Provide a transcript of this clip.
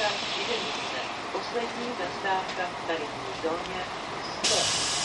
Zastávka Šibenice. Poslední zastávka v tarifní zóně 100.